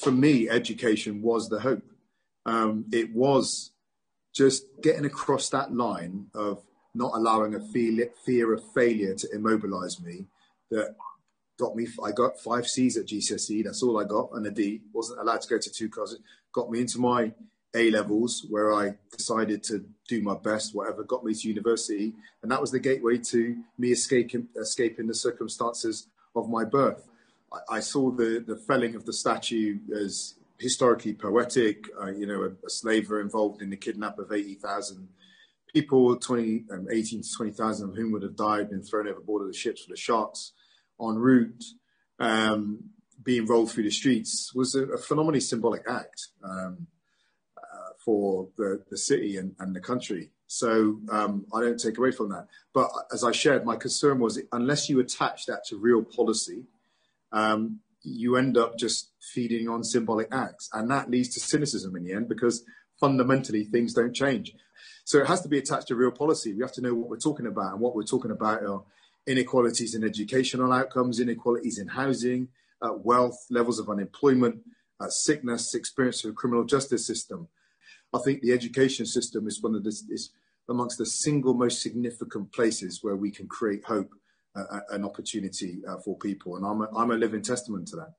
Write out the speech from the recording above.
for me, education was the hope. Um, it was just getting across that line of not allowing a fear of failure to immobilize me that got me i got five c's at gcse that's all i got. And a d wasn't allowed to go to two classes. Got me into my a levels where i decided to do my best whatever got me to university. And that was the gateway to me escaping escaping the circumstances of my birth i, saw the the felling of the statue as historically poetic uh, you know a, a slaver involved in the kidnap of 80,000 people 20 um, 18 to 20,000 of whom would have died been thrown overboard of the ships for the sharks en route um, being rolled through the streets was a, a phenomenally symbolic act um, uh, for the, the city and, and the country. So um, I don't take away from that. But as I shared, my concern was unless you attach that to real policy, um, you end up just feeding on symbolic acts. And that leads to cynicism in the end because fundamentally things don't change. So it has to be attached to real policy. We have to know what we're talking about. And what we're talking about are inequalities in educational outcomes, inequalities in housing, uh, wealth, levels of unemployment, uh, sickness, experience of the criminal justice system. I think the education system is one of the, is amongst the single most significant places where we can create hope uh and opportunity uh, for people. And I'm a, I'm a living testament to that.